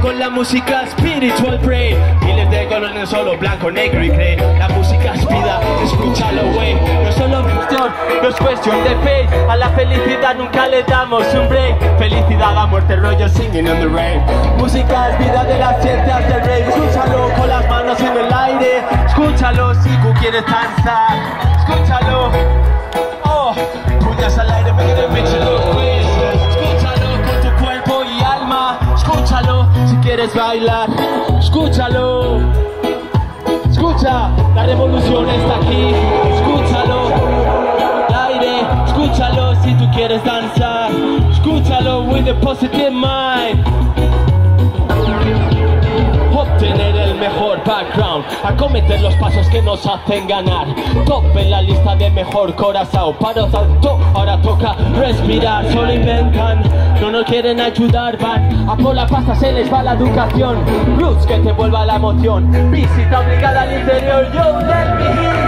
con la música spiritual pray Miles de colores solo blanco, negro y grey La música es vida, escúchalo wey No es solo cuestión, no es cuestión de fe. A la felicidad nunca le damos un break. Felicidad a muerte rollo singing in the rain. Música es vida de las ciencias del rey. Escúchalo con las manos en el aire. Escúchalo si tú quieres danzar. Escúchalo bailar. Escúchalo. Escucha, la revolución está aquí. Escúchalo. al aire, escúchalo si tú quieres danzar. Escúchalo with a positive mind. Obtener el mejor background, acometer los pasos que nos hacen ganar. Top en la lista de mejor corazón. Paro salto, ahora toca respirar. Solo inventan, quieren ayudar. Van a por la pasta, se les va la educación. Roots que te vuelva la emoción. Visita obligada al interior. Yo, let me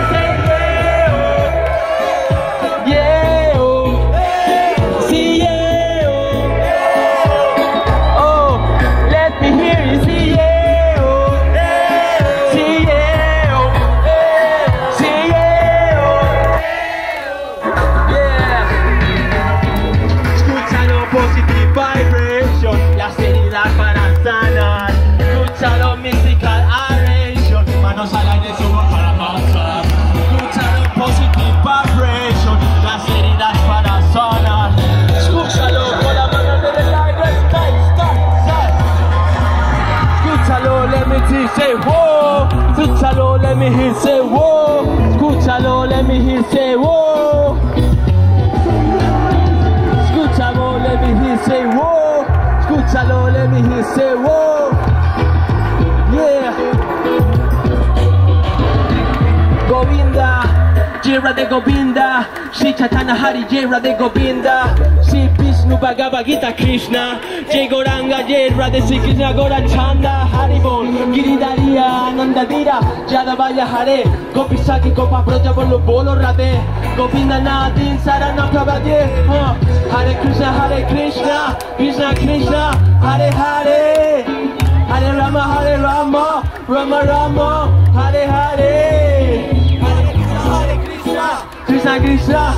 Escúchalo, let me hear say whoa. Escúchalo, let me hear say whoa. Escúchalo, let me hear say whoa. Escúchalo, let me hear say whoa. Yeah. Govinda, Jera de Govinda, Shri Chaitanya Hari Jera de Govinda, Shri Vishnu Bhagavad Gita Krishna, Jai Goranga Jera de Sri Krishna Gorachanda, Haribol, Giridariya Nandadira, Yadavaya Hare, Gopi Saki Gopa Broja Bolo Bolo Radhe, Govinda Nadin Sarana uh, Hare Krishna Hare Krishna, Krishna Krishna, Hare Hare. Hare Rama, Hare Rama, Rama Rama, Hare Hare. Hare Krishna, Krishna. Krishna, Hare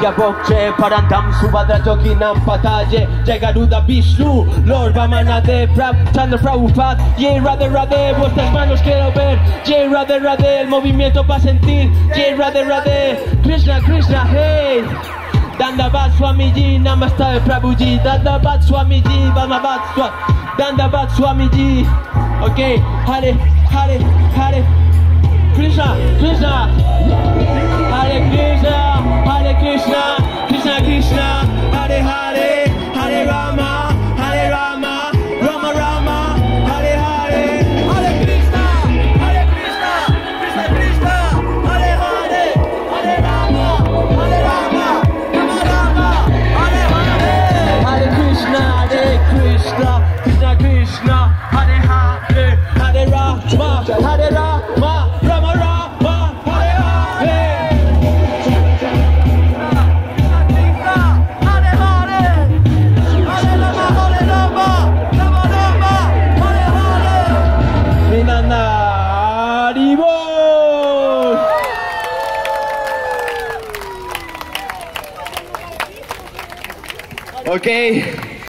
Jaya Bokche Parandam Subhadra Joginam Pataye Jai Garuda Vishnu Lord Vamanadev Prab Chandra Prabhupada Jai Radhe Radhe Vuestras manos quiero ver Jai Radhe Radhe El movimiento para sentir Jai Radhe Radhe Krishna Krishna Hey. Dandavat Swamiji Namaste Prabhuji Dandavat Swamiji Vamavat Swam Dandavat Swamiji. Ok Hare Hare Hare. Krishna Krishna Ok.